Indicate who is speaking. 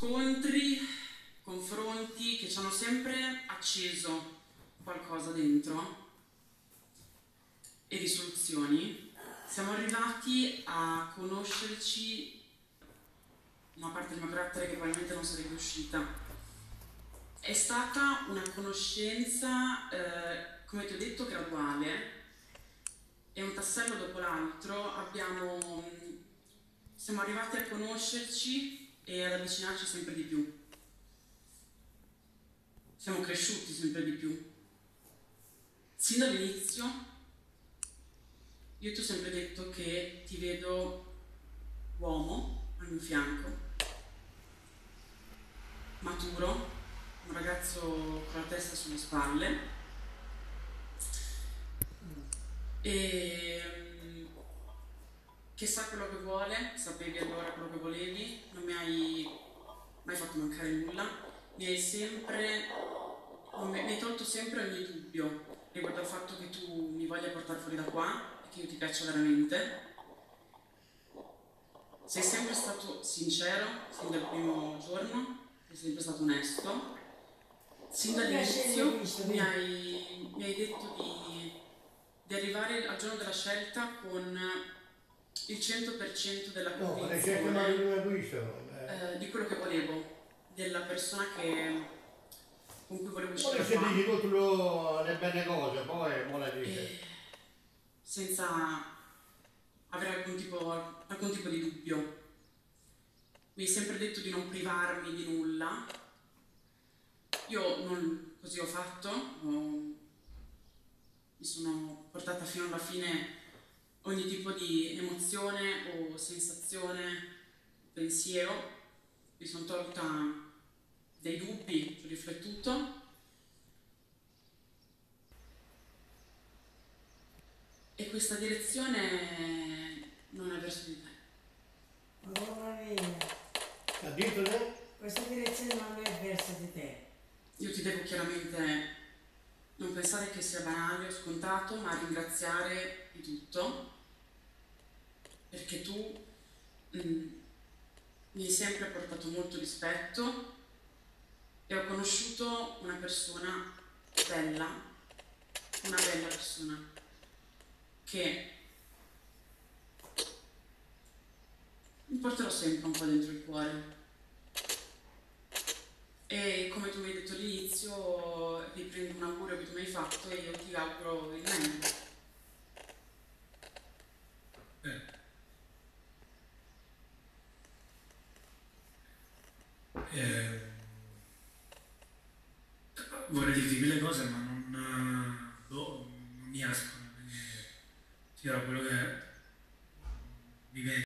Speaker 1: scontri, confronti che ci hanno sempre acceso qualcosa dentro e risoluzioni, siamo arrivati a conoscerci una parte del mio carattere che probabilmente non sarebbe uscita. È stata una conoscenza, eh, come ti ho detto, graduale. E un tassello dopo l'altro. Abbiamo, siamo arrivati a conoscerci e ad avvicinarci sempre di più. Siamo cresciuti sempre di più. Sin dall'inizio io ti ho sempre detto che ti vedo uomo al mio fianco, maturo, un ragazzo con la testa sulle spalle e che sa quello che vuole, sapevi allora quello che volevi, non mi hai mai fatto mancare nulla, mi hai sempre, mi hai tolto sempre ogni dubbio riguardo al fatto che tu mi voglia portare fuori da qua e che io ti piaccia veramente. Sei sempre stato sincero sin dal primo giorno, sei sempre stato onesto. Sin dall'inizio mi hai, mi hai detto di di arrivare al giorno della scelta con il 100% della convinzione eh, di quello che volevo, della persona che, con cui volevo uscire.
Speaker 2: Poi se dici tutte le belle cose, poi vuole dire.
Speaker 1: Senza avere alcun tipo, alcun tipo di dubbio. Mi hai sempre detto di non privarmi di nulla. Io non, così ho fatto, ho mi sono portata fino alla fine ogni tipo di emozione o sensazione, pensiero, mi sono tolta dei dubbi, ho riflettuto e questa direzione non è verso di te.
Speaker 3: Mamma mia.
Speaker 2: Detto lei?
Speaker 3: Questa direzione non è verso di te.
Speaker 1: Io ti devo chiaramente non pensare che sia banale o scontato, ma ringraziare di tutto, perché tu mm, mi hai sempre portato molto rispetto e ho conosciuto una persona bella, una bella persona, che mi porterò sempre un po' dentro il cuore. E come tu mi hai detto all'inizio, riprendo un augurio che tu mi hai fatto e io ti auguro il meglio.
Speaker 4: Eh. Eh, vorrei dirti mille cose ma non, boh, non mi escono, ti dirò quello che viene